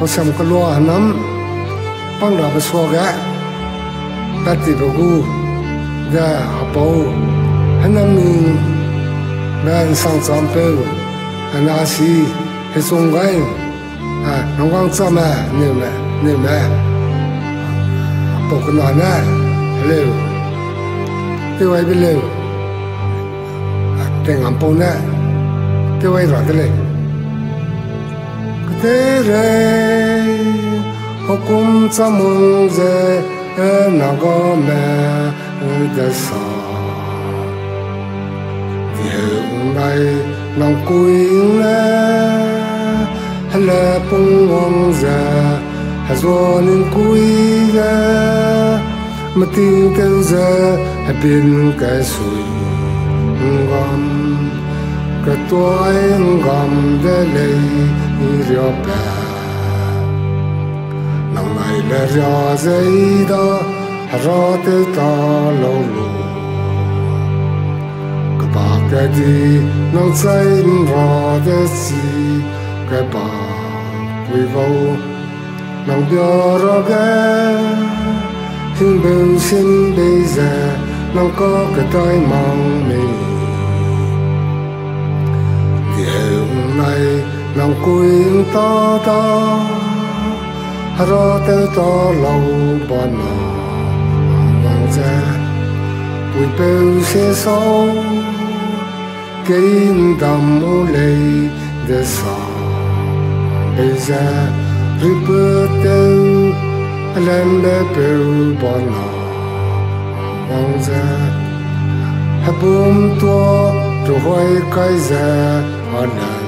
พอสมกลัวน้ำปังดาบสวกะปฏิบกูดาหปาวฮันนามิงแบนสังสามเปลฮันาซีเฮสงไกอะน้องกังจ้าแม่เนี่ยแม่เนี่ยแม่ปกนอนแน่เร็วที่ไว้เป็นเร็วแต่งอันปงแน่ที่ยว้หลอดกันเลย nó có mẹ để sao hiện nay lòng cuối nè hala pung wang za ha zo nin kui ga ma tin teu ra ha bin cái sui ngam que toai ngam de lei ni rio pa na mai le rio zai da ha te ta lo lo ka ba ka di nang sai ra de si cái pa quỳ vô lòng biểu ra ghé hình biểu xin bây giờ lòng có cái tay mong mình. Này, lòng quỳ ta ta. Ra tiêu ta lâu bọn nó mong ra. Quỳ bèo xe sâu kinh đầm ô lệ de sao ra. Hãy alembe tua bona hoài cái to to hoi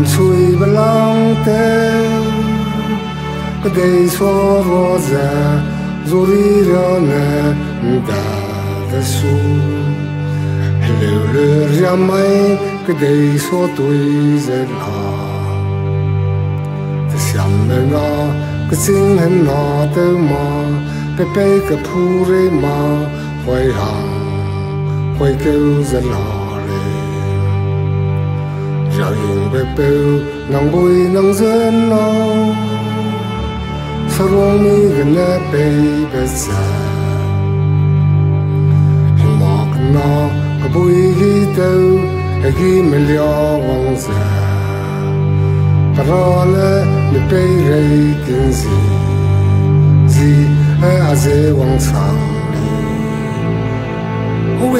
ram sui bè lang tê cái đây so rô ra dù đi ra nè đà ta su Leu le ra mai cái đây so tuổi dễ la mẹ nó cái xin hẹn nó tơ mà bê bê cái phu rê mà hoài hàng Hoi kêu ze la 要赢百倍，能 bully 能 zone no，才容易跟那白人赛。听我讲 no，可 bully 起头，起没料忘三。可我呢，没白人跟前，前还还在忘三。哦喂。